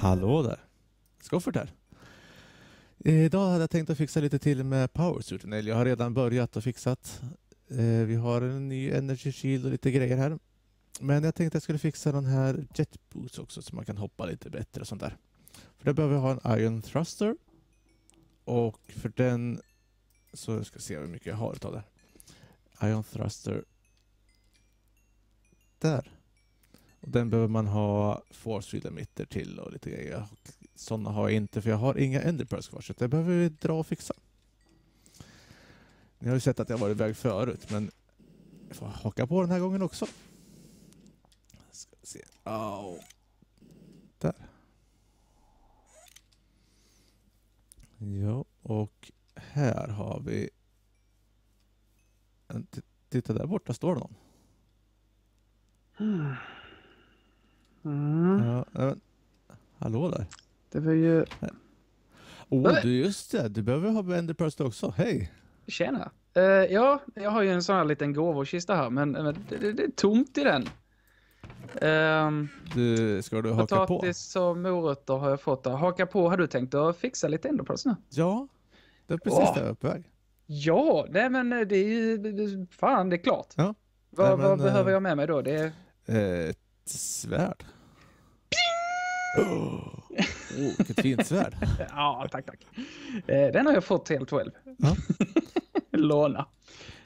Hallå där. Skoffert här. Eh, idag hade jag tänkt att fixa lite till med powersuiten. Eller jag har redan börjat och fixat. Eh, vi har en ny energy shield och lite grejer här. Men jag tänkte att jag skulle fixa den här jetboots också så man kan hoppa lite bättre och sånt där. För där behöver jag ha en iron thruster. Och för den så jag ska se hur mycket jag har utav det. Ion thruster. Där. Och den behöver man ha force field emitter till och lite grejer. Sådana har jag inte för jag har inga enderpearls kvar så det behöver vi dra och fixa. Ni har ju sett att jag varit iväg förut men jag får haka på den här gången också. Ska se. Oh. Där. Ja, och här har vi... Titta där borta står det någon. Hmm. Mm. Ja, men, hallå där. Det var ju... Åh, Nej. du just det. Du behöver ha Enderpearls också. Hej! Tjena. Eh, ja, jag har ju en sån här liten gåvokista här, men, men det, det, det är tomt i den. Um, Du, ska du haka på? potatis och morötter har jag fått där. Haka på, har du tänkt att fixa lite enderpearls nu? Ja, det är precis Åh. där jag är på väg. Ja, nej men eh, det är ju... Fan, det är klart. Ja. Vad, Nej, men, vad behöver eh, jag med mig då? Det är... Eh, Ett svärd. Oh, oh, vilket fint svärd. Ja, tack, tack. Eh, den har jag fått helt själv. Ja. Låna.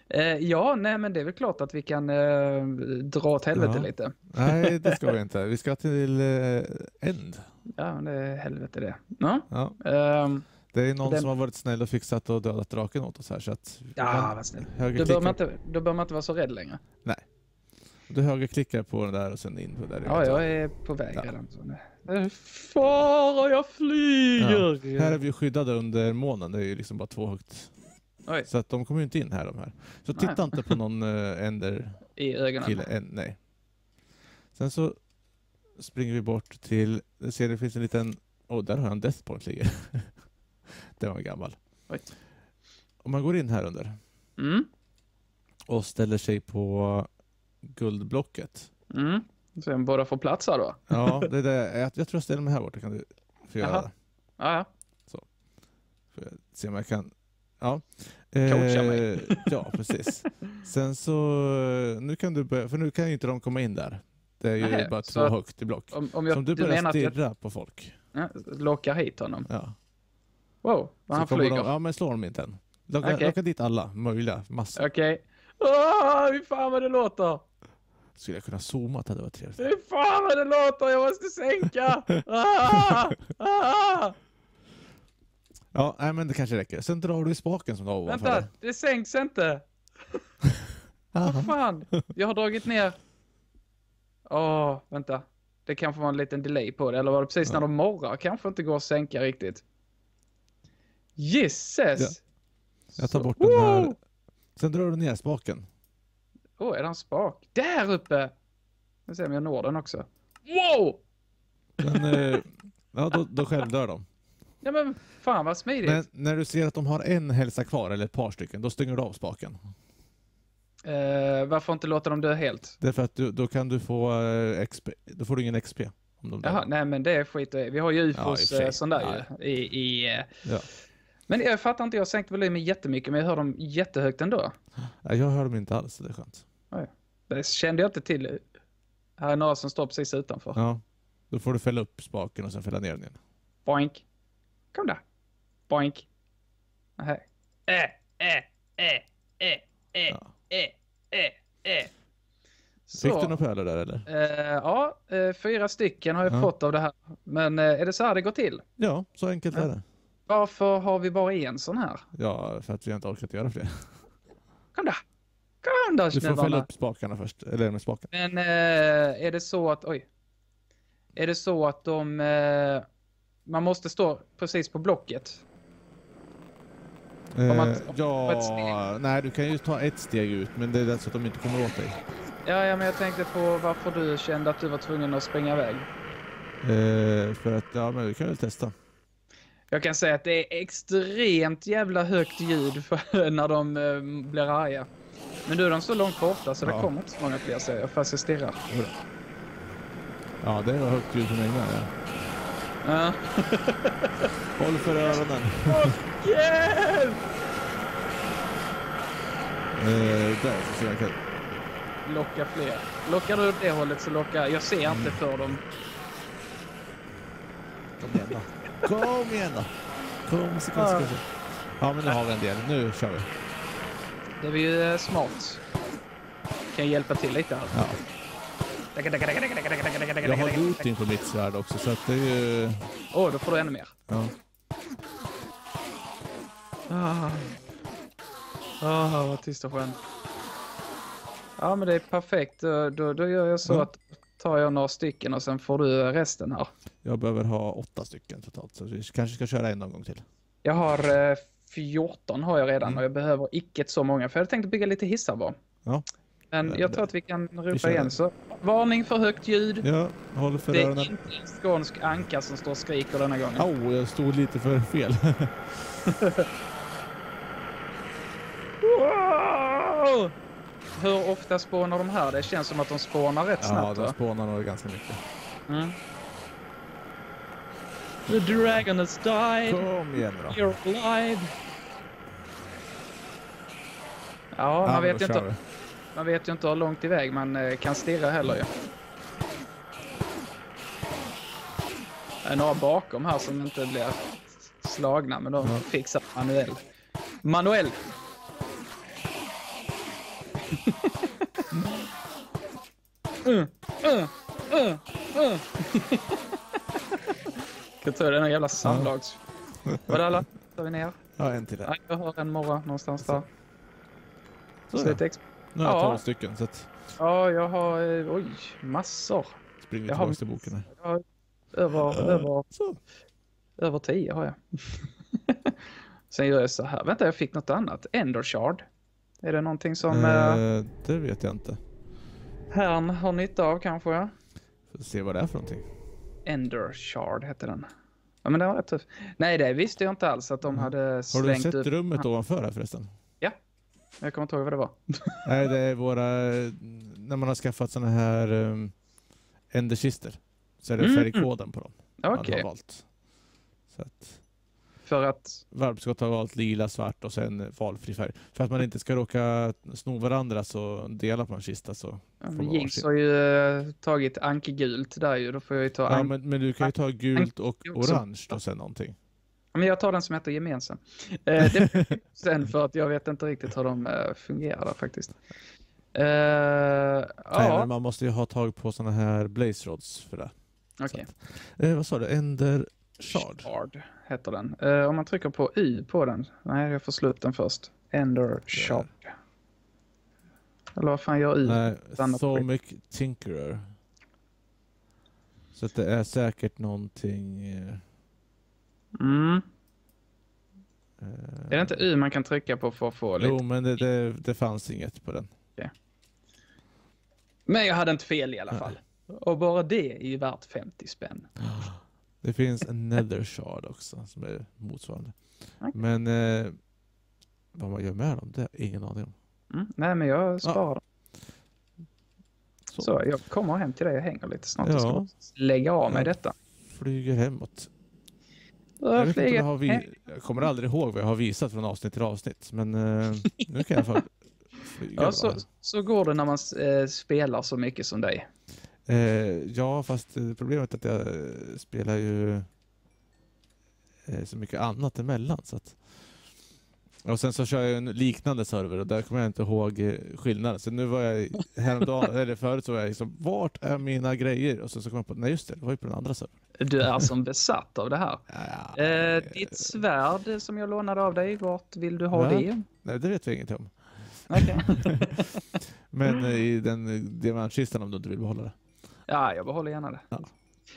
Eh, ja, nej men det är väl klart att vi kan eh, dra åt helvete Ja. lite. Nej, det ska vi inte. Vi ska till eh, End. Ja, det är helvete det. Ja. Ja. ehm, Det är någon Den- som har varit snäll och fixat och dödat draken åt oss här. Så att ja, vad snällt. Då behöver, man inte, då man inte vara så rädd längre. Du högerklickar på den där och sen in på där. Ja, jag är på väg Ja. redan. Eh, Fara, jag flyger! Här är vi skyddade under månen. Det är ju liksom bara två högt. Oj, Så att de kommer ju inte in här de här. Så titta Nej. inte på någon uh, Ender i ögonen. kille. En, nej. Sen så springer vi bort till, ser det finns en liten, åh oh, där har jag en death point ligger. Den var gammal. Oj. Om man går in här under Mm, och ställer sig på guldblocket. mm. Sen båda får plats här då. Ja, det är det. Jag, jag tror jag ställer mig här borta. Kan du få göra det? Ja, ja. Får jag se om jag kan... Ja. Coacha mig. ja, precis. Sen så, nu kan du börja, för nu kan ju inte de komma in där. Det är ju Nej, bara så två att- högt i block. Om, om Så jag, om du du börjar att jag stirra på folk. ja, lockar hit honom? Ja. Wow, vad Så han flyger. de, ja men slår de inte än. Locka, Okej. locka dit alla möjliga, massor. Okej. Åh, fy fan vad det låter! Skulle jag kunna zooma det hade varit trevligt. Fy fan vad det låter! Jag måste sänka! Ah, ah. Ja, nej men det kanske räcker. Sen drar du i spaken som du har ovanför Vänta, det sänks inte! Vad fan? Jag har dragit ner... Åh, vänta. Det kanske var en liten delay på det, eller var det precis Ja. när de morrar? Kanske inte går att sänka riktigt. Gisses! Jag tar bort den här. Woo! Sen drar du ner spaken. Åh, är det en spak? Där uppe! Nu ser om jag når den också. Wow! Sen, eh, ja, då, då självdör de. Ja men fan vad smidigt. Men när du ser att de har en hälsa kvar, eller ett par stycken, då stänger du av spaken. Eh, varför inte låta dem dö helt? Därför att du, då kan du få eh, XP, då får du ingen XP. Om de. Jaha, nej men det är skit. Vi har ju Ja, ufos sig. eh, sån där ju. I, i, eh. Ja. Men jag fattar inte, jag har sänkt volymen jättemycket men jag hör dem jättehögt ändå. Jag hör dem inte alls, det är skönt. Det kände jag inte till. Här är några som står precis utanför. Ja. Då får du fälla upp spaken och sen fälla ner den igen. Boink. Kom där. Boink. Nähä. Äh, äh, äh, äh, äh, Ja. äh, äh, äh. Fick Så. du några pärlor där eller? Eh, ja, eh, fyra stycken har jag Ja. fått av det här. Men eh, är det så här det går till? Ja, så enkelt är det. Varför har vi bara en sån här? Ja, för att vi inte orkat göra fler. Kom där! Kom där Du får fälla upp spakarna först, eller med spaken. Men eh, är det så att, oj. Är det så att de, eh, man måste stå precis på blocket? Man- Eh, ja, nej du kan ju ta ett steg ut, men det är så att de inte kommer åt dig. Ja, ja, men jag tänkte på varför du kände att du var tvungen att springa iväg. Eh, för att, ja men vi kan väl testa. Jag kan säga att det är extremt jävla högt ljud när de eh, blir arga. Men du, de står långt borta så det Ja. kommer inte så många fler ser jag, fast jag stirrar. Ja, det var högt ljud för mig med. Ja. Håll för öronen. Hjälp! Eh, där så ser jag kan... Locka fler. Lockar du åt det hållet så lockar... Jag ser inte för dem. Kom igen då. Kom igen då. Kom så kan Ja. ja. ja men nu har vi en del. Nu kör vi. Det är ju eh, smart. Kan hjälpa till lite här. Ja. Jag har looting på mitt svärd också så att det är ju... Åh, då får du ännu mer. Ja. Ah. Ah, vad tyst och skönt. Ja, men det är perfekt. Då, då, då gör jag så Ja. att tar jag några stycken och sen får du resten här. Jag behöver ha åtta stycken totalt så vi kanske ska köra en någon gång till. Jag har eh, 14 har jag redan Mm. och jag behöver icke så många för jag hade tänkt bygga lite hissar bara. Ja. Men Ja, jag tror att vi kan ropa igen så. Varning för högt ljud. Ja, håll för Det är öronen. inte en skånsk anka som står och skriker denna gången. Au, jag stod lite för fel. Wow! Hur ofta spånar de här? Det känns som att de spånar rätt ja, snabbt de va? spånar nog ganska mycket. Mm. The dragon has died. Kom igen då. You're alive. Ja, man, vet ju inte, vi. man vet ju inte hur långt iväg man eh, kan stirra heller ju. Det är några bakom här som inte blir slagna, men de Ja. fixar manuell. Manuell! uh, uh, uh, uh. Ska ta den här jävla sandlags... Var det alla? Tar vi ner? Ja, en till Ja, här. jag har en morra någonstans där. Så, Så ja. exp- Nu har jag Ja. tolv stycken så att ja, jag har... eh, Oj, massor. springer Jag tillbaka till boken här. Jag har över, över, Så. över tio har jag. Sen gör jag så här. Vänta, jag fick något annat. Ender shard. Är det någonting som eh, Eh, det vet jag inte. Hern har nytta av kanske? Får se vad det är för någonting. Ender shard hette den. Ja, men det var rätt tufft. Nej, det visste jag inte alls att de Mm. hade Har du slängt sett ut. rummet ovanför här förresten? Jag kommer inte ihåg vad det var. Nej, det är våra... När man har skaffat såna här um, enderkister så är det Mm. färgkoden på dem. Okej, valt. Så att för att... Valpskott har valt lila, svart och sen valfri färg. För att man inte ska råka sno varandra så delar på en kista så... Jinx har ju eh, tagit ankegult där ju. Då får jag ju ta Ja, men, men du kan ju ta gult och orange och sen någonting. Men jag tar den som heter gemensam. Eh, det, sen för att jag vet inte riktigt hur de eh, fungerar där faktiskt. Eh, ja, man måste ju ha tag på såna här blaze rods för det. okej. Eh, vad sa du? Ender shard? Shard heter den. Eh, om man trycker på Y på den. Nej, jag får slå upp den först. Ender Shard. Eller vad fan gör Y? Nej, Thomic Tinkerer. Så det är säkert någonting... Eh, Mm. eh, Är det inte Y man kan trycka på för att få lite? Jo, men det, det, det fanns inget på den. Men jag hade inte fel i alla Nej. fall. Och bara det är ju värt 50 spänn. Det finns en nether shard också som är motsvarande. Okej. Men eh, vad man gör med dem, det har jag ingen aning om. Mm. Nej, men jag sparar dem. Så, Så jag kommer hem till dig och hänger lite snart. Ja. och ska lägga av Ja. detta. flyger hemåt. Jag Jag, vet inte jag, har vi- hem. jag kommer aldrig ihåg vad jag har visat från avsnitt till avsnitt. Men eh, nu kan jag flyga. Ja, så, så går det när man eh, spelar så mycket som dig. Eh, ja, fast eh, problemet är att jag eh, spelar ju eh, så mycket annat emellan. Så att... Och sen så kör jag en liknande server och där kommer jag inte ihåg skillnaden. Så nu var jag häromdagen, eller förut så var jag liksom, vart är mina grejer? Och sen så kom jag på, nej just det, det var ju på den andra servern. Du är som besatt av det här. Ja, Eh, ditt svärd som jag lånade av dig, vart vill du ha Va? det? Nej, det vet vi ingenting om. Okej. Men i den diamantkistan om du inte vill behålla det. Ja, jag behåller gärna det. Ja.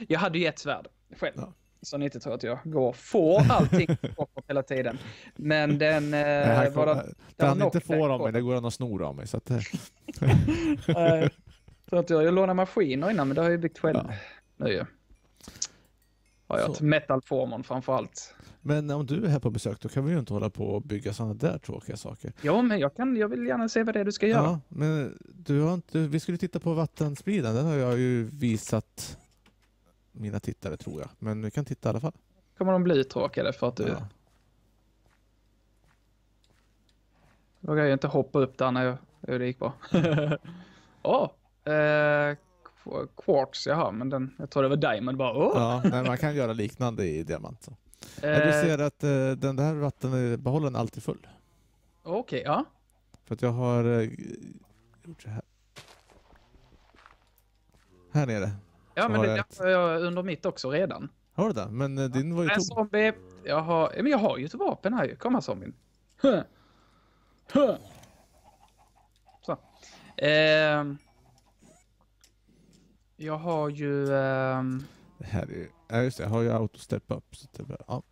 Jag hade ju ett svärd själv. Ja. Så ni inte tror att jag går och får allting hela tiden. Men den... Eh, Nej, var det, det han inte får av mig, det går han att snora av mig. Så att, eh, för att jag, jag lånade maskiner innan, men det har jag ju byggt själv Ja. nu ju. Har jag Så. ett metalformon framför allt. Men om du är här på besök då kan vi ju inte hålla på och bygga sådana där tråkiga saker. Ja, men jag, kan, jag vill gärna se vad det är du ska göra. Ja, men du har inte, vi skulle titta på vattenspridaren, den har jag ju visat mina tittare tror jag. Men vi kan titta i alla fall. Kommer de bli uttråkade för att du... Ja. Jag vågar ju inte hoppa upp där när jag... Jo, det gick bra. Åh! eh, qu- quartz, jaha, men den... Jag tror det var diamond bara. Åh! Ja, nej, man kan göra liknande i diamant. Så. Du Eh, ser att eh, den där vattenbehållaren alltid full. Okej, ja. För att jag har eh, gjort så här. Här nere. Ja, men det ett- har jag under mitt också redan. Har du det? Men eh, din var ju tom. zombie. Jag har... Men jag har ju ett vapen här ju. Kom här zombien. Huh. Huh. Så. Ehm. jag har ju ehm, här är ju... Ja just det, jag har ju auto step up. Så det, ja,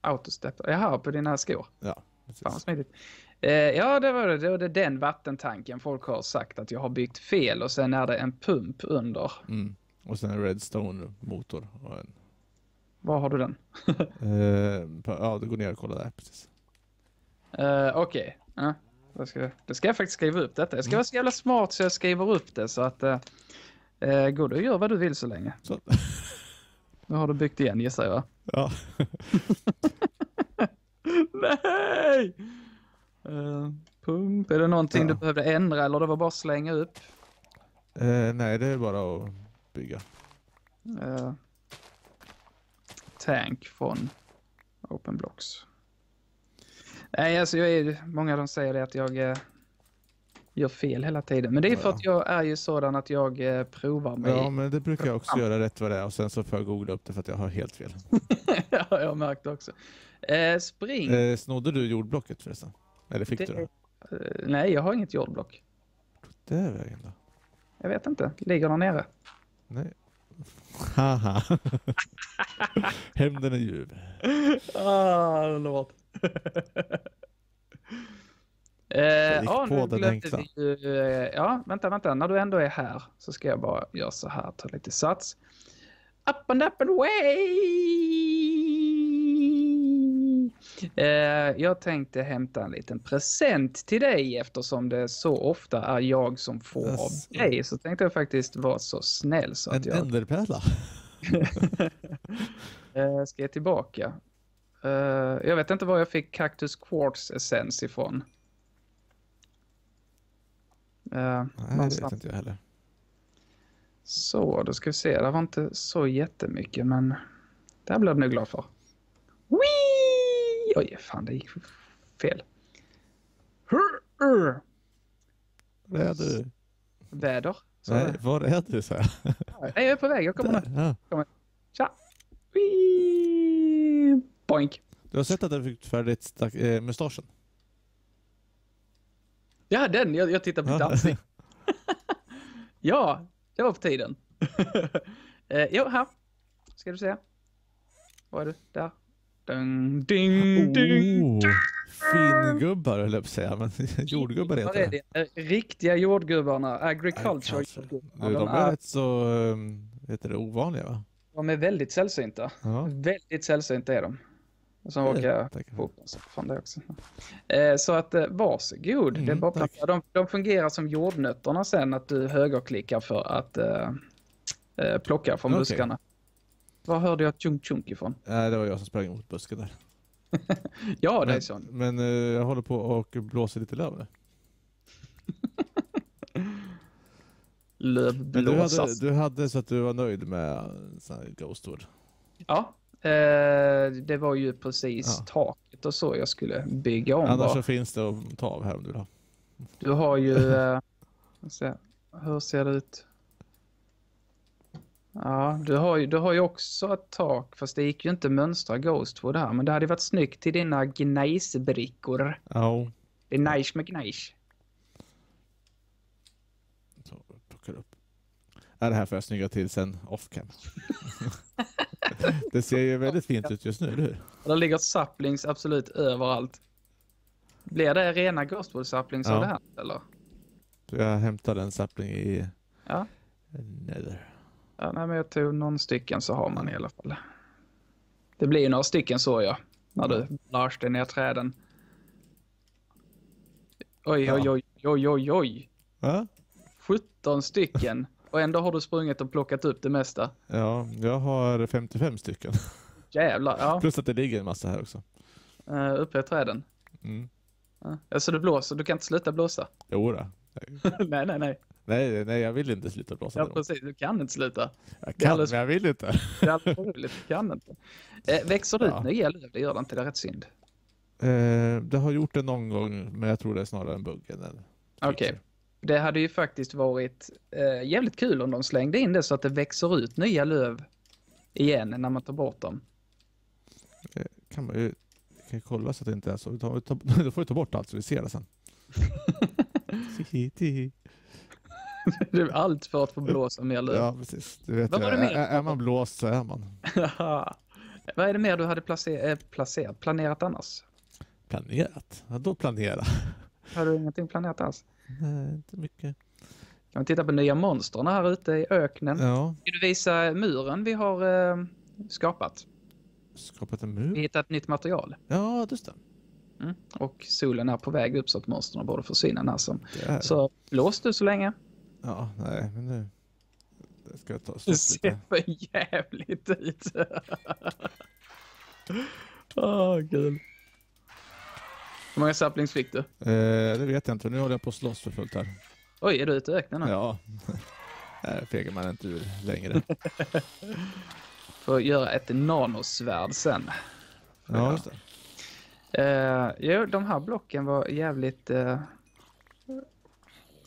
autostep. Jaha, på dina skor. ja, precis. Fan smidigt. Eh, ja, det var det. Det var det den vattentanken. Folk har sagt att jag har byggt fel och sen är det en pump under. Mm. Och sen en redstone motor. Och en, Var har du den? eh, på- ja, det går ner och kolla där. Precis. Uh, Okej. Ja, det, ska, det ska jag faktiskt skriva upp detta. Jag ska vara så jävla smart så jag skriver upp det så att... Uh, uh, gå du och gör vad du vill så länge. Så. Nu har du byggt igen gissar jag. Ja. Nej! Eh, pump, är det någonting Ja. du behövde ändra eller det var bara att slänga upp? Eh, nej, det är bara att bygga. Eh, tank från Open Blocks. Nej, alltså jag är, många de säger det att jag gör fel hela tiden. Men det är för Ja. att jag är ju sådan att jag eh, provar mig. Ja, men det brukar jag också göra rätt vad det är och sen så får jag googla upp det för att jag har helt fel. Ja, jag har märkt också. Eh, spring. Eh, snodde du jordblocket förresten? Eller fick Det- du det? Eh, nej, jag har inget jordblock. Det är vägen då. Jag vet inte. Ligger där nere? Nej. Haha. Hämnden är ljuv. Ah, underbart. Eh, ja, nu glömde vi ju, eh, Ja, vänta, vänta. När du ändå är här så ska jag bara göra så här. Ta lite sats. Up and up and away! Eh, jag tänkte hämta en liten present till dig eftersom det så ofta är jag som får av Jaså. dig. Så tänkte jag faktiskt vara så snäll så att En jag enderpärla? Eh, ska jag tillbaka? Eh, jag vet inte var jag fick Cactus Quartz Essence ifrån. Eh, Nej, det vet inte jag heller. Så, då ska vi se. Det var inte så jättemycket, men det här blev du nog glad för. Whee! Oj, fan det gick fel. Hur, ur. Var är du? Väder. Nej, var är du? Så här. Nej, jag är på väg. Jag kommer nu. Tja! Whee! Boink. Du har sett att du fick färdigt eh, mustaschen? Ja, den. Jag, jag tittar på Ja. dansing. ja, det var på tiden. eh, jo, här. Ska du se. Var är du? Där. Ding, ding, ding. Oh, fingubbar höll jag på att säga, men jordgubbar Vad heter det. det? Eh, Riktiga jordgubbarna. Agriculture. Agriculture. jordgubbar. Du, de, de är rätt så um, heter det, ovanliga va? de är väldigt sällsynta. Ja. Väldigt sällsynta är de. Och så Det råkar jag så fan det också. Eh, så att eh, varsågod. det är Mm, bara tack. de, de fungerar som jordnötterna sen att du högerklickar för att eh, eh, plocka från Okej. buskarna. Var hörde jag tjunk tjunk ifrån? Nej, det var jag som sprang mot busken där. Ja, det är Men, så. men eh, jag håller på och blåser lite löv nu. Men du hade, Lövblåsas. du hade så att du var nöjd med sån här Ghostwood? Ja, det var ju precis Ja. taket och så jag skulle bygga om. Annars bara. så finns det att ta av här om du vill ha. Du har ju... Eh, hur ser det ut? Ja, du har, ju, du har ju också ett tak, fast det gick ju inte mönstra Ghostwood här. Men det hade varit snyggt till dina gnejsbrickor. Ja. Det är nice med gnejs. Så, plockar upp. Ja, det här får jag snygga till sen off cam. det ser ju väldigt fint ut just nu, eller hur? Där ligger saplings absolut överallt. Blir det rena Ghostwood saplings Ja. av det här, eller? Jag hämtade en sapling i Ja. Nether. Ja, nej, men jag tog någon stycken så har man i alla fall. Det blir ju några stycken så ja. När du dig ner träden. Oj, oj, Ja. oj, oj, oj, oj. Ja? 17 stycken. Och ändå har du sprungit och plockat upp det mesta. Ja, jag har 55 stycken. Jävlar, ja. Plus att det ligger en massa här också. Uh, uppe i träden. Mm. Ja. Alltså du blåser, du kan inte sluta blåsa. Jo då. nej, nej, nej. Nej, nej, jag vill inte sluta blåsa. Ja, precis. Du kan inte sluta. Jag kan, alldeles- men jag vill inte. Det är alldeles roligt. Du kan inte. Eh, växer det Ja. ut nya löv? Det gör det inte. Det är rätt synd. Eh, det har gjort det någon gång, men jag tror det är snarare en bugg än en Okej. Det hade ju faktiskt varit eh, jävligt kul om de slängde in det så att det växer ut nya löv igen när man tar bort dem. kan man ju kan kolla så att det inte är så. Vi tar- vi tar- Då får vi ta bort allt så vi ser det sen. Det är allt för att få blåsa mer löv. ja, precis. Du vet, Vad var det mer? är, är man blåst så är man. Vad är det mer du hade placer- eh, placerat, planerat annars? Planerat? Ja, då planera. Har du ingenting planerat alls? Nej, inte mycket. Kan vi titta på nya monstren här ute i öknen? Ja, Ska du visa muren vi har eh, skapat? skapat en Vi mur. hittat ett nytt material. Ja, just det. Mm. Och solen är på väg upp så att monstren borde försvinna när som. det är. Så blås du så länge. Ja, nej, men nu. Det ska jag ta Det stopp ser för jävligt ut. Åh, kul. Hur många saplings fick du? Eh, det vet jag inte, nu håller jag på att slåss för fullt här. Oj, är du ute i öknen nu? Ja. Där fegar man inte ur längre. Får göra ett nanosvärd sen. Ja, just det. Eh, jo, de här blocken var jävligt eh,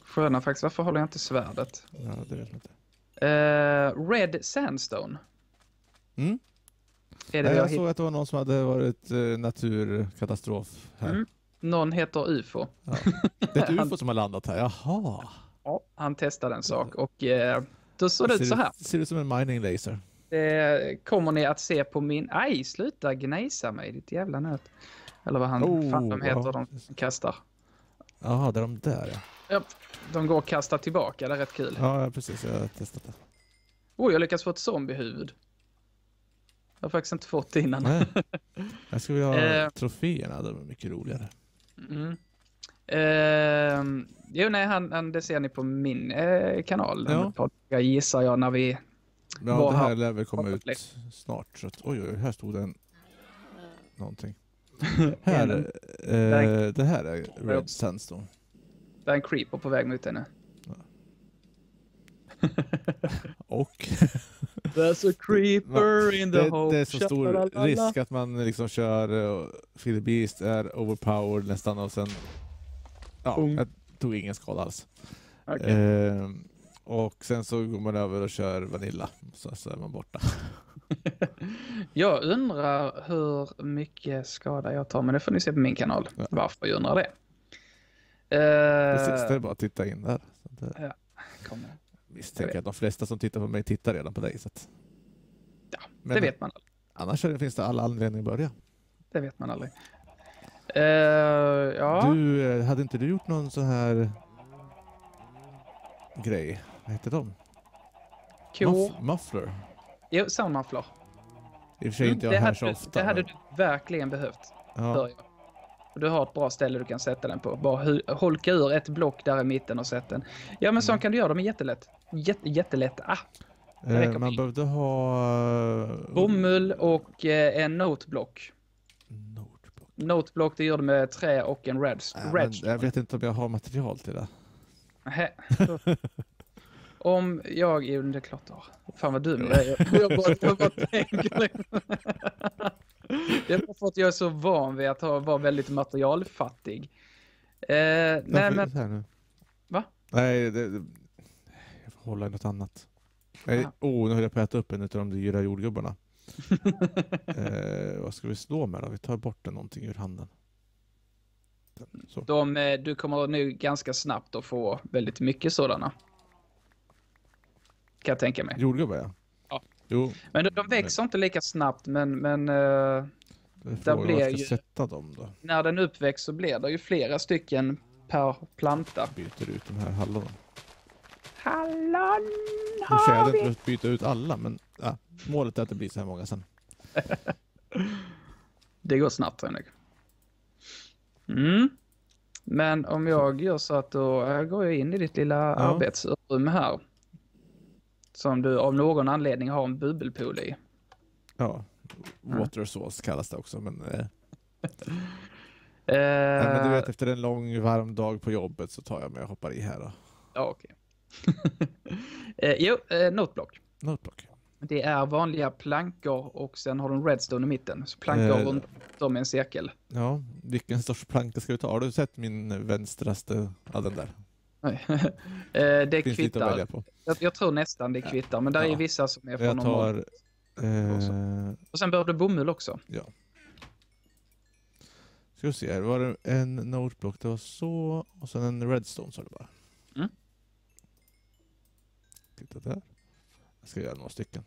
sköna faktiskt. Varför håller jag inte svärdet? Ja, det vet jag inte. Eh, Red Sandstone. Mm. Är det Nej, jag såg att det var någon som hade varit eh, naturkatastrof här. Mm. Någon heter UFO. Ja. Det är ett ufo som har landat här. Jaha. Ja, han testade en sak och eh, då såg det ut så här. Ser, ser ut som en mining laser. Det kommer ni att se på min... Aj, sluta gnejsa mig ditt jävla nöt. Eller vad han Oh, fan de heter, ja. de kastar. Jaha, det är de där ja. Japp, de går och kastar tillbaka, det är rätt kul. Ja, ja, precis. Jag har testat det. Oj, jag lyckas få ett zombiehuvud. Jag har faktiskt inte fått det innan. Nej. Jag skulle vilja ha Eh. troféerna. De är mycket roligare. Mm. Ehm, jo, nej, han, han, det ser ni på min eh, kanal. Ja. dagar, gissar jag när vi... Ja, Vad det här lär väl komma ut snart. Så att, oj, oj, här stod det en... Någonting. Här, eh, det här är Red Sandstone. Det är en creeper på väg mot nu. Och There's a creeper in the det, hole. det är så stor risk att man liksom kör uh, Philly Beast är overpowered nästan och sen... Ja, Boom. jag tog ingen skada alls. Okej. Ehm, och sen så går man över och kör Vanilla. Så, så är man borta. Jag undrar hur mycket skada jag tar, men det får ni se på min kanal. Ja. Varför jag undrar det. Precis, det är Uh, bara att titta in där. Att, eh, kommer. Misstänker att de flesta som tittar på mig tittar redan på dig. Så att, Ja, Men- det vet man aldrig. Annars finns det alla anledningar att börja. Det vet man aldrig. Uh, ja, Du, eh, hade inte du gjort någon sån här grej? Vad heter de? ko. Muff- muffler. Jo, soundmuffler. I och för sig inte jag det här hade, så ofta. det hade men- du verkligen behövt. ja. Och Du har ett bra ställe du kan sätta den på. Bara holka ur ett block där i mitten och sätta den. Ja, men så Mm. kan du göra. De är jättelätt. Jätte, jättelätt. Ah, Eh, man behövde ha... eh, bomull och eh, en noteblock. Notebook. Noteblock det gör du med trä och en red, Nej, men redstone. jag vet inte om jag har material till det. Nähä. Om jag... Jo, det är klart du har. Fan vad dum jag är. Jag bara, jag bara tänker. Det är för att jag är så van vid att vara väldigt materialfattig. Eh, nej, men... här nu. Va? Nej, det, det, jag får hålla i något annat. Nej, Aha. oh, nu höll jag på att äta upp en av de dyra jordgubbarna. eh, vad ska vi slå med då? Vi tar bort någonting ur handen. Den, Så. De, eh, du kommer nu ganska snabbt att få väldigt mycket sådana. Kan jag tänka mig. Jordgubbar ja. Ja. Jo, Men de, de växer inte lika snabbt, men, men eh, det är frågan blir jag ju- sätta dem då. när den uppväxt så blir det ju flera stycken per planta. Byter ut de här hallonen. Hallon Nu får jag inte att byta ut alla, men ja, målet är att det blir så här många sen. Det går snabbt, Henrik. Mm. Men om jag gör så att då eh, går jag in i ditt lilla arbetsrum här. Som du av någon anledning har en bubbelpool i. Ja, water sauce kallas det också. Men, eh, Eh, men du vet, efter en lång varm dag på jobbet så tar jag mig och hoppar i här. Då. Ja, okej. eh, jo, eh, noteblock. Noteblock. Det är vanliga plankor och sen har du en redstone i mitten. Så plankor Eh. runt om i en cirkel. Ja, vilken sorts planka ska du ta? Har du sett min vänstraste? Ja, den där. Nej. eh, det Finns lite kvittar. på. Jag, jag tror nästan det kvittar, men där Ja. är vissa som är från Jag tar... Eh, Och sen behöver du bomull också. ska vi se här. Var det en noteblock? Det var så. Och sen en redstone sa du bara. Mm. Titta där. Jag ska göra några stycken.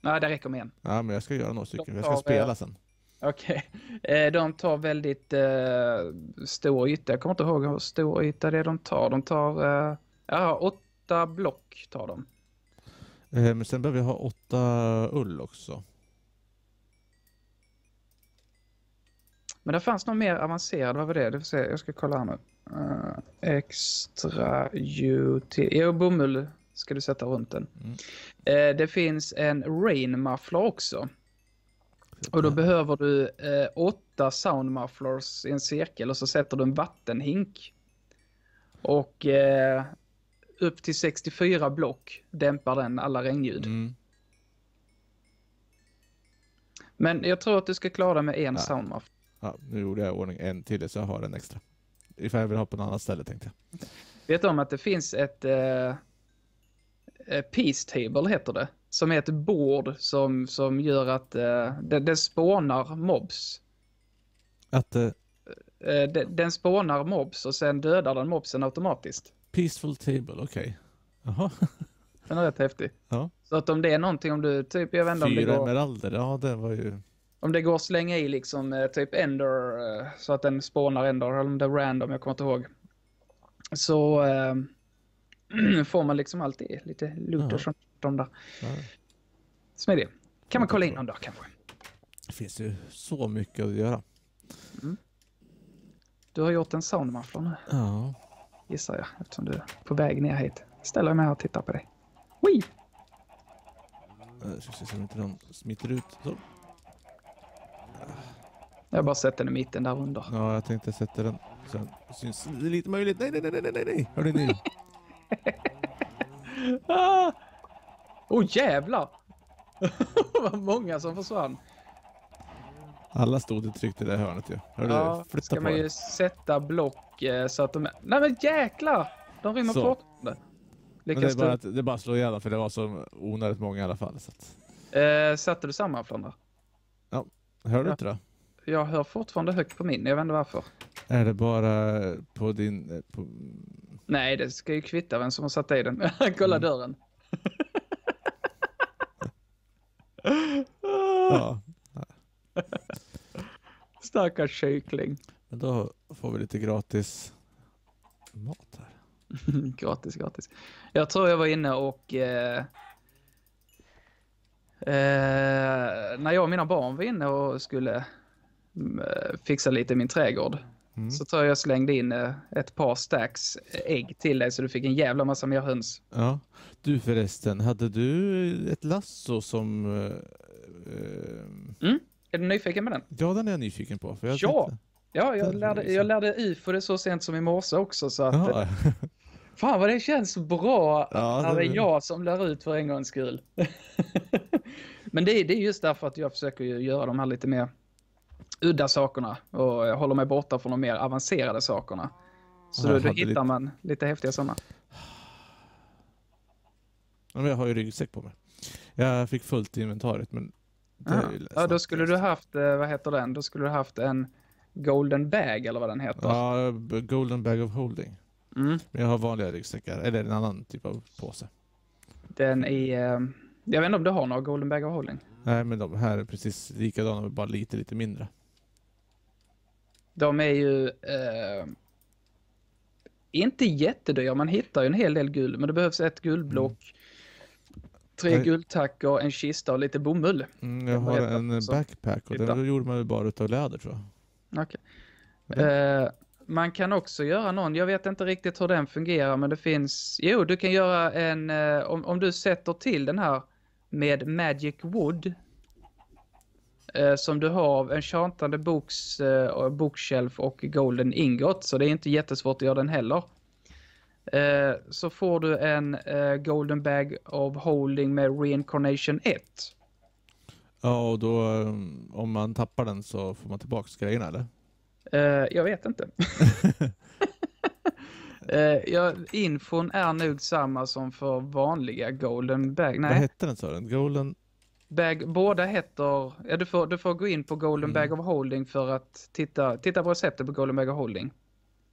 Nej, det räcker med en. Ja, men jag ska göra några stycken. Jag ska spela sen. Okej. Eh, de tar väldigt eh, stor yta. Jag kommer inte ihåg hur stor yta det är de tar. De tar... Eh, ja, åtta block tar de. Eh, men sen behöver jag ha åtta ull också. Men det fanns något mer avancerat. Vad var det? det får se. Jag ska kolla här nu. Uh, extra UT... Jo, bomull ska du sätta runt den. Mm. Det finns en rain muffler också. Och då behöver du eh, åtta sound mufflers i en cirkel och så sätter du en vattenhink. Och eh, upp till 64 block dämpar den alla regnljud. Mm. Men jag tror att du ska klara med en Ja. sound muffler. Ja, nu gjorde jag ordning en till så jag har en extra. Ifall jag vill ha på något annat ställe tänkte jag. Vet du om att det finns ett eh, eh, peace table heter det. Som är ett bord som, som gör att eh, det, det spånar mobs. Att eh, Eh, det, den spånar mobs och sen dödar den mobsen automatiskt. Peaceful table, okej. Jaha. Den är rätt häftig. Ja. Så att om det är någonting, om du typ, jag vet inte om det Fyra går, emeralder, ja det var ju... om det går att slänga i liksom eh, typ ender eh, så att den spånar ender, eller om det är random, jag kommer inte ihåg. Så eh, får man liksom alltid lite loot och sånt de där. Ja. Smidig. Kan man kolla in någon dag kanske. Det finns ju så mycket att göra. Du har gjort en soundmuffler nu, Ja. gissar jag, eftersom du är på väg ner hit. Ställer jag mig här och tittar på dig. Wee! Jag ska se så inte någon smiter ut. Så. Jag har bara sett den i mitten där under. Ja, jag tänkte sätta den så den syns lite möjligt. Nej, nej, nej, nej, nej, nej. Hörde ni? Ah! Oh jävlar! Vad många som försvann. Alla stod och tryckte i det hörnet ju. Hörde Ja, du? Ska man ju sätta block eh, så att de... Nej men jäklar! De rymmer Så. fortfarande. Men det är bara det bara slår ihjäl för det var så onödigt många i alla fall. Så att... Eh, satte du sammanflanden där? Hör du Ja. inte det? Jag hör fortfarande högt på min, jag vet inte varför. Är det bara på din... eh, På... Nej, det ska ju kvitta vem som har satt i den. Kolla Mm. dörren. Ja, Stackars kyckling. men då får vi lite gratis mat här. gratis, gratis. Jag tror jag var inne och... Eh, eh, när jag och mina barn var inne och skulle mm, eh, fixa lite i min trädgård. Mm. Så tror jag jag slängde in eh, ett par stacks ägg till dig så du fick en jävla massa mer höns. Ja. Du förresten, hade du ett lasso som... eh, eh, Är du nyfiken med den? ja, den är jag nyfiken på. För jag Ja. tänkte- Ja, jag lärde, liksom- jag lärde UFO det så sent som i morse också. Så att, eh. Fan vad det känns bra Ja, när det är jag som lär ut för en gångs skull. Men det, är- det är just därför att jag försöker göra de här lite mer udda sakerna och jag håller mig borta från de mer avancerade sakerna. Så då, då hittar lite- man lite häftiga sådana. Ja, jag har ju ryggsäck på mig. Jag fick fullt i inventariet men... Ja. då skulle du haft, eh, vad heter den? Då skulle du haft en Golden Bag eller vad den heter. Ja, Golden Bag of Holding. Mm. Men jag har vanliga ryggsäckar, eller en annan typ av påse. Den är, eh, jag vet inte om du har några Golden Bag of Holding. Nej men de här är precis likadana, bara lite, lite mindre. De är ju eh, inte jättedyra. Man hittar ju en hel del guld, men det behövs ett guldblock, tre Nej. guldtackor, en kista och lite bomull. Mm, jag har en backpack och Titta. den gjorde man ju bara utav läder tror jag. Okej. Eh, Man kan också göra någon, jag vet inte riktigt hur den fungerar men det finns, jo du kan göra en, eh, om, om du sätter till den här med Magic Wood eh, som du har av Enchantade Books, eh, Bookshelf och Golden Ingot så det är inte jättesvårt att göra den heller. Eh, så får du en eh, Golden Bag of Holding med Reincarnation 1. Ja, och då um, om man tappar den så får man tillbaka grejerna eller? Eh, jag vet inte. Eh, ja, infon är nog samma som för vanliga Golden Bag. Vad Nej, hette den sa den? Golden? Bag, båda heter... Ja, du, får, du får gå in på Golden Mm. Bag of Holding för att titta, titta på receptet på Golden Bag of Holding.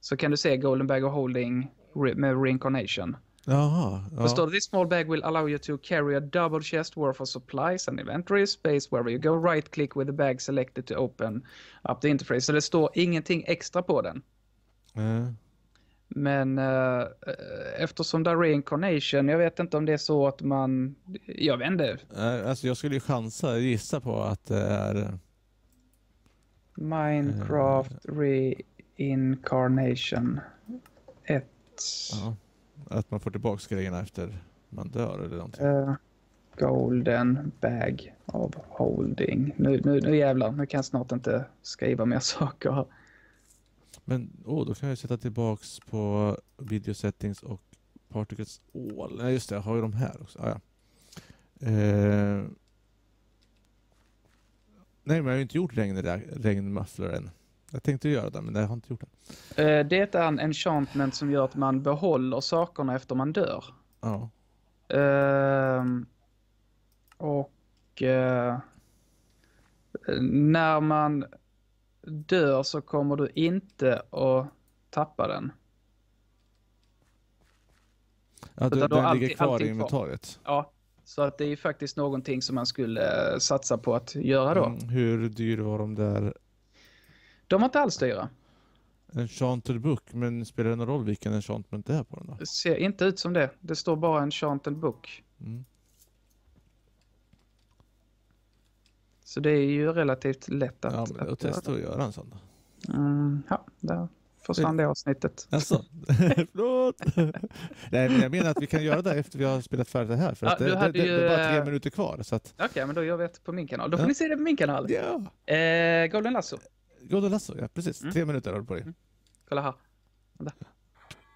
Så kan du se Golden Bag of Holding med Reincarnation. Jaha. Ja. står det, this small bag will allow you to carry a double chest worth of supplies and inventory space wherever you go. Right click with the bag selected to open up the interface. Så det står ingenting extra på den. Eh, Men eh, eftersom det är reincarnation, jag vet inte om det är så att man, jag vet inte, eh, alltså jag skulle ju chansa, gissa på att det är... eh, Minecraft reincarnation 1. Ja, att man får tillbaka grejerna efter man dör eller någonting. Eh, golden bag of holding. Nu, nu, nu jävlar, nu kan jag snart inte skriva mer saker. Men åh, då kan jag sätta tillbaks på video settings och particles all. Nej just det, jag har ju de här också. Ah, ja. eh, nej men jag har ju inte gjort regn, regnmuffler än. Jag tänkte göra det men jag har inte gjort det. Eh, det är en enchantment som gör att man behåller sakerna efter man dör. Ja. Ehm, och eh, när man dör så kommer du inte att tappa den. ja Utan den, den alltid- ligger kvar i kvar. inventariet. Ja, så att det är ju faktiskt någonting som man skulle eh, satsa på att göra då. Mm, hur dyr var de där? De var inte alls dyra. Enchanted book, men spelar det någon roll vilken enchantment det är på den då? Det ser inte ut som det. Det står bara Enchanted Book. Mm. Så det är ju relativt lätt att... Ja, men att testar vi att göra en sån. Mm, ja, där försvann det avsnittet. Alltså, förlåt. Nej, men jag menar att vi kan göra det efter vi har spelat färdigt det här. För Ja, att det, det, det, det ju, är bara tre eh, minuter kvar. Att, Okej, men då gör vi ett på min kanal. Då får Ja. ni se det på min kanal. ja, Eh, Golden Lasso. Golden Lasso, ja precis. Mm. Tre minuter har du på dig. Kolla här. Vänta.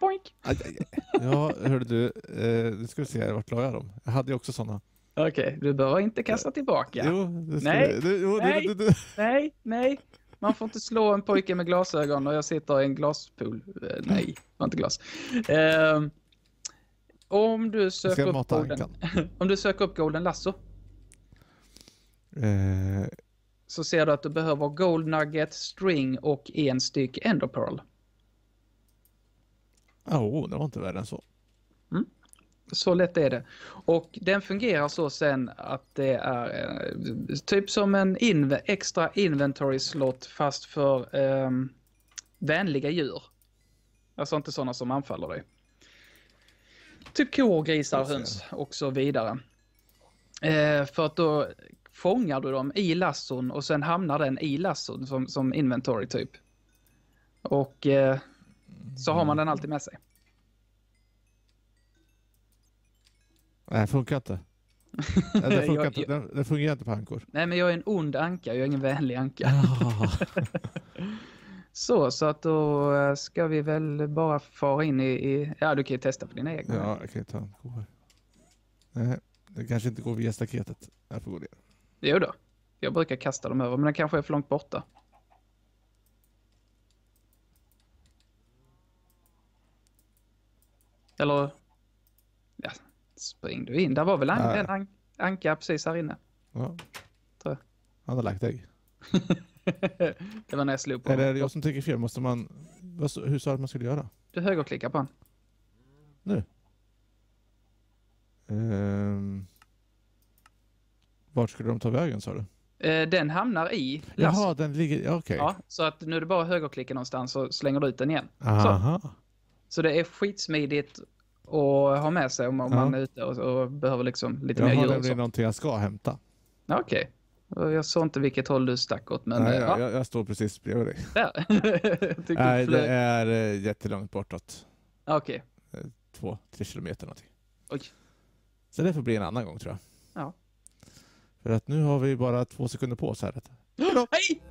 Boink! Aj, aj, aj. Ja, hörde du. Eh, nu ska vi se, vart la jag dem? Jag hade ju också sådana. Okej, du behöver inte kasta tillbaka. Jo, Nej, du, jo, nej. Du, du, Nej, nej. Man får inte slå en pojke med glasögon och jag sitter i en glaspool. Eh, nej, det var inte glas. Ehm, om du söker upp, Golden, om du söker upp Golden Lasso Eh, så ser du att du behöver Gold Nugget, String och en styck Ender Pearl. Ja, oh, det var inte värre än så. Så lätt är det. Och den fungerar så sen att det är eh, typ som en inv- extra inventory slot fast för ehm, vänliga djur. Alltså inte sådana som anfaller dig. Typ kor, grisar, höns och så vidare. Eh, för att då fångar du dem i lasson och sen hamnar den i lasson som, som inventory typ. Och eh, så har man den alltid med sig. Nej, funkar inte. Det funkar inte. Den, den fungerar inte på ankor. Nej men jag är en ond anka, jag är ingen vänlig anka. Ah, Så, så att då eh, ska vi väl bara fara in i, i ja du kan ju testa på dina egna. ja, jag kan ju ta en här. Nej, det kanske inte går via staketet. Jag får gå ner. Jo då. Jag brukar kasta dem över, men den kanske är för långt borta. Eller, spring du in. Där var väl an- Nej. en an- anka precis här inne. Ja. Tror jag. Han har lagt ägg. det var när jag slog på Eller honom. jag som tänker fel? Måste man... Så- hur sa du att man skulle göra? Du högerklickar på honom. Ehm, vart skulle de ta vägen sa du? Eh, den hamnar i lasso. Jaha, den ligger... Ja, okej. Ja, så att nu är det bara högerklicka någonstans så slänger du ut den igen. Aha. Så det är skitsmidigt att ha med sig om, om Ja. man är ute och, och behöver liksom lite Jag mer har djur. och nämligen så. någonting jag ska hämta. Okej. Och Jag såg inte vilket håll du stack åt, men Nej, eh, jag, ja, jag, jag står precis bredvid dig. där. Jag Nej, det är eh, jättelångt bortåt. Okej, Två, tre kilometer någonting. Oj. Så det får bli en annan gång tror jag. Ja. För att nu har vi bara två sekunder på oss här. Hej!